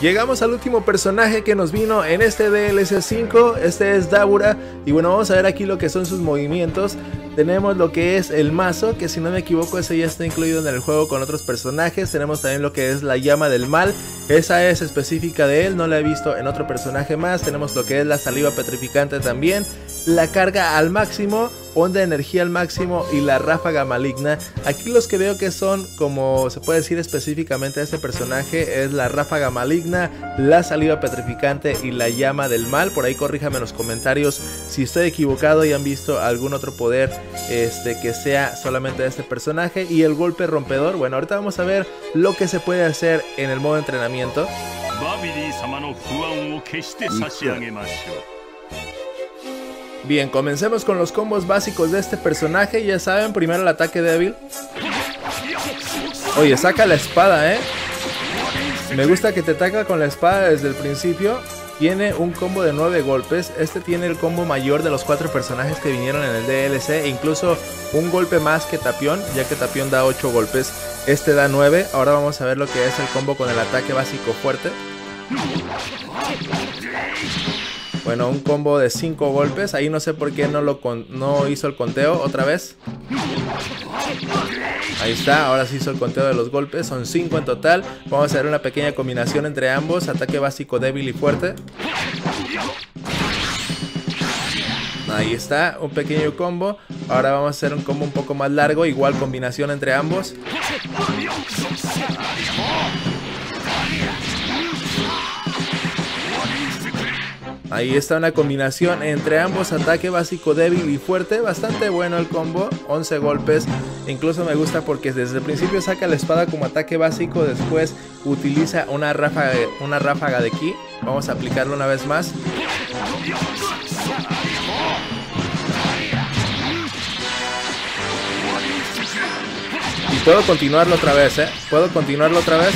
Llegamos al último personaje que nos vino en este DLC 5, este es Dabura y bueno vamos a ver aquí lo que son sus movimientos. Tenemos lo que es el mazo, que si no me equivoco ese ya está incluido en el juego con otros personajes. Tenemos también lo que es la llama del mal, esa es específica de él, no la he visto en otro personaje más. Tenemos lo que es la saliva petrificante también, la carga al máximo, onda de energía al máximo y la ráfaga maligna. Aquí los que veo que son, como se puede decir específicamente de este personaje, es la ráfaga maligna, la saliva petrificante y la llama del mal. Por ahí corríjame en los comentarios si estoy equivocado y han visto algún otro poder este, que sea solamente de este personaje. Y el golpe rompedor, bueno, ahorita vamos a ver lo que se puede hacer en el modo entrenamiento. Bien, comencemos con los combos básicos de este personaje. Ya saben, primero el ataque débil. Oye, saca la espada, ¿eh? Me gusta que te ataca con la espada desde el principio. Tiene un combo de 9 golpes. Este tiene el combo mayor de los 4 personajes que vinieron en el DLC. E incluso un golpe más que Tapión, ya que Tapión da 8 golpes. Este da 9. Ahora vamos a ver lo que es el combo con el ataque básico fuerte. Bueno, un combo de 5 golpes. Ahí no sé por qué no, lo no hizo el conteo otra vez. Ahí está, ahora sí hizo el conteo de los golpes. Son 5 en total. Vamos a hacer una pequeña combinación entre ambos. Ataque básico débil y fuerte. Ahí está, un pequeño combo. Ahora vamos a hacer un combo un poco más largo. Igual combinación entre ambos. Ahí está una combinación entre ambos, ataque básico débil y fuerte, bastante bueno el combo, 11 golpes, incluso me gusta porque desde el principio saca la espada como ataque básico, después utiliza una ráfaga, una ráfaga de ki, vamos a aplicarlo una vez más. Y puedo continuarlo otra vez, ¿eh? Puedo continuarlo otra vez.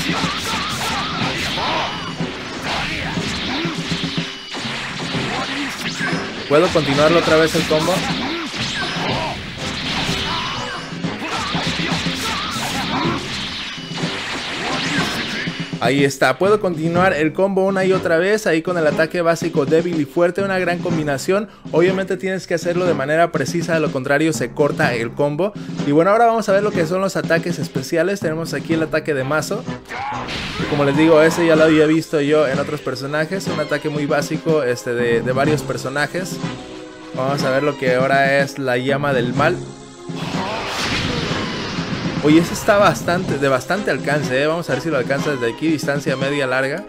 ¿Puedo continuarlo otra vez el combo? Ahí está, puedo continuar el combo una y otra vez, ahí con el ataque básico débil y fuerte, una gran combinación. Obviamente tienes que hacerlo de manera precisa, de lo contrario se corta el combo. Y bueno, ahora vamos a ver lo que son los ataques especiales. Tenemos aquí el ataque de mazo. como les digo, ese ya lo había visto yo en otros personajes, un ataque muy básico este, de, de varios personajes. Vamos a ver lo que ahora es la llama del mal. Oye, ese está bastante, de bastante alcance, ¿eh? Vamos a ver si lo alcanza desde aquí, distancia media larga.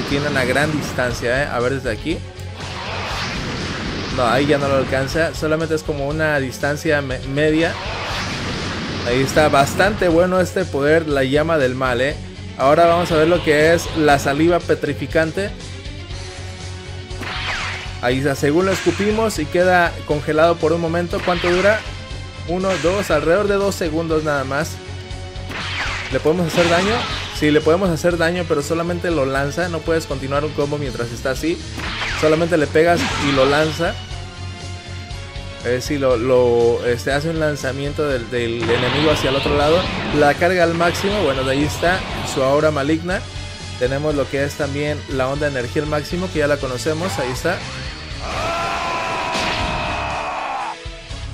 Y tiene una gran distancia, ¿eh? A ver desde aquí. No, ahí ya no lo alcanza. Solamente es como una distancia media. Ahí está, bastante bueno este poder, la llama del mal, ¿eh? Ahora vamos a ver lo que es la saliva petrificante. Ahí está, según lo escupimos y queda congelado por un momento. ¿Cuánto dura? 1, 2, alrededor de 2 segundos nada más. ¿Le podemos hacer daño? Sí, le podemos hacer daño, pero solamente lo lanza. No puedes continuar un combo mientras está así. Solamente le pegas y lo lanza. Es decir, lo, lo este, hace un lanzamiento del, del, enemigo hacia el otro lado. La carga al máximo. Bueno, de ahí está su aura maligna. Tenemos lo que es también la onda de energía al máximo, que ya la conocemos. Ahí está.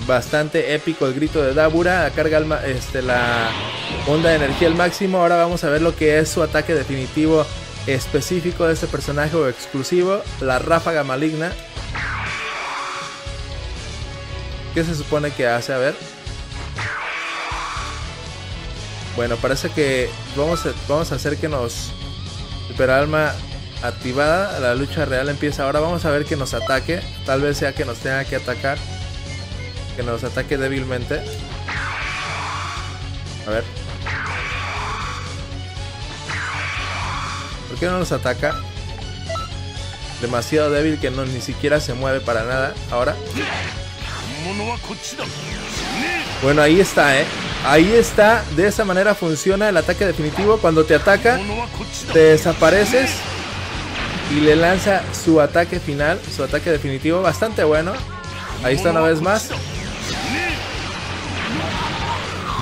Bastante épico el grito de Dabura. Carga este, la onda de energía al máximo. Ahora vamos a ver lo que es su ataque definitivo específico de este personaje o exclusivo. La ráfaga maligna. ¿Qué se supone que hace? A ver. Bueno, parece que vamos a, vamos a hacer que nos... Super alma activada. La lucha real empieza ahora. Vamos a ver que nos ataque. Tal vez sea que nos tenga que atacar que nos ataque débilmente. A ver. ¿Por qué no nos ataca? Demasiado débil que no ni siquiera se mueve para nada. Ahora. Bueno, ahí está, ¿eh? Ahí está. De esa manera funciona el ataque definitivo. Cuando te ataca, te desapareces y le lanza su ataque final, su ataque definitivo. Bastante bueno. Ahí está una vez más.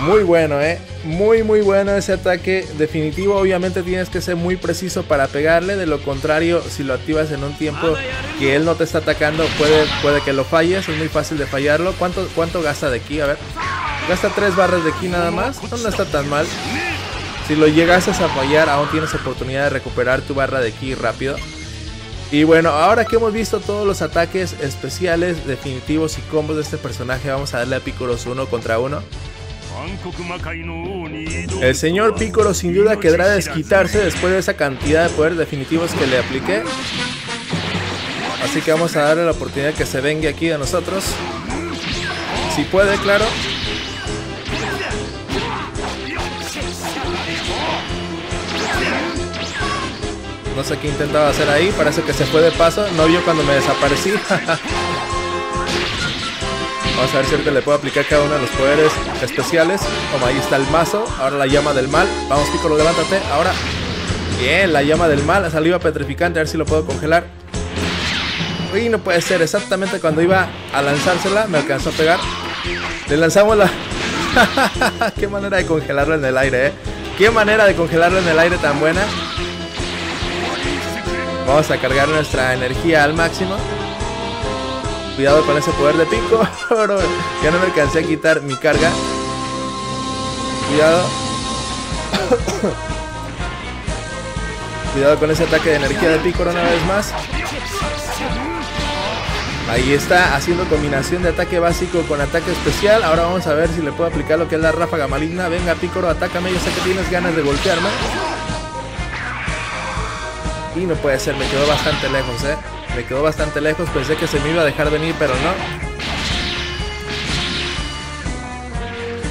Muy bueno, eh. Muy, muy bueno ese ataque definitivo. Obviamente tienes que ser muy preciso para pegarle. De lo contrario, si lo activas en un tiempo que él no te está atacando, puede, puede que lo falles. Es muy fácil de fallarlo. ¿Cuánto, cuánto gasta de aquí? A ver. Gasta tres barras de aquí nada más. No, no está tan mal. Si lo llegases a fallar, aún tienes oportunidad de recuperar tu barra de ki rápido. Y bueno, ahora que hemos visto todos los ataques especiales, definitivos y combos de este personaje, vamos a darle a Picoros uno contra uno. El señor Piccolo sin duda quedará desquitarse después de esa cantidad de poderes definitivos que le apliqué. Así que vamos a darle la oportunidad que se vengue aquí de nosotros. Si puede, claro. No sé qué intentaba hacer ahí, parece que se fue de paso. No vio cuando me desaparecí. Vamos a ver si ahorita le puedo aplicar cada uno de los poderes especiales. Como ahí está el mazo. Ahora la llama del mal. Vamos, Piccolo, levántate. Ahora. Bien, la llama del mal. Saliva petrificante. A ver si lo puedo congelar. Uy, no puede ser. Exactamente cuando iba a lanzársela, me alcanzó a pegar. Le lanzamos la. Qué manera de congelarlo en el aire, eh. Qué manera de congelarlo en el aire tan buena. Vamos a cargar nuestra energía al máximo. Cuidado con ese poder de pico. ya no me alcancé a quitar mi carga. Cuidado. Cuidado con ese ataque de energía de pico una vez más. Ahí está, haciendo combinación de ataque básico con ataque especial. Ahora vamos a ver si le puedo aplicar lo que es la ráfaga maligna. Venga, Picoro, atácame. Yo sé que tienes ganas de golpearme. Y no puede ser, me quedó bastante lejos, eh. Me quedó bastante lejos, pensé que se me iba a dejar venir, pero no.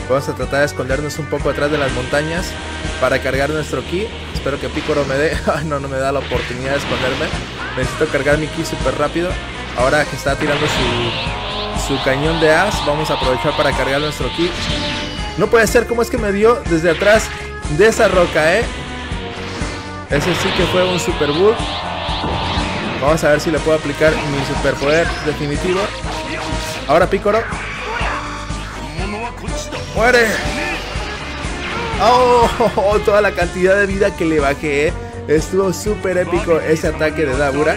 Vamos a tratar de escondernos un poco atrás de las montañas para cargar nuestro ki. Espero que Picoro me dé... no, no me da la oportunidad de esconderme. Necesito cargar mi ki súper rápido. Ahora que está tirando su, su cañón de as, vamos a aprovechar para cargar nuestro ki. No puede ser, ¿cómo es que me dio desde atrás de esa roca, eh? Ese sí que fue un super bug. Vamos a ver si le puedo aplicar mi superpoder definitivo. Ahora Picoro. ¡Muere! ¡Oh! Toda la cantidad de vida que le bajé. ¿eh? Estuvo súper épico ese ataque de Dabura.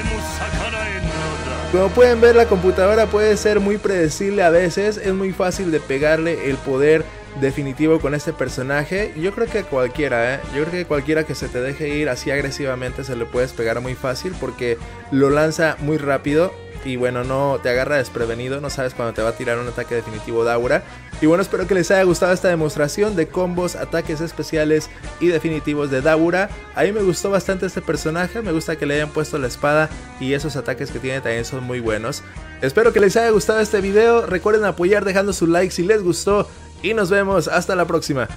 Como pueden ver, la computadora puede ser muy predecible a veces. Es muy fácil de pegarle el poder definitivo con este personaje. Yo creo que cualquiera, ¿eh? Yo creo que cualquiera que se te deje ir así agresivamente se le puedes pegar muy fácil porque lo lanza muy rápido. Y bueno, no te agarra desprevenido, no sabes cuándo te va a tirar un ataque definitivo de Aura. Y bueno, espero que les haya gustado esta demostración de combos, ataques especiales y definitivos de Daura. A mí me gustó bastante este personaje, me gusta que le hayan puesto la espada y esos ataques que tiene también son muy buenos. Espero que les haya gustado este video, recuerden apoyar dejando su like si les gustó y nos vemos hasta la próxima.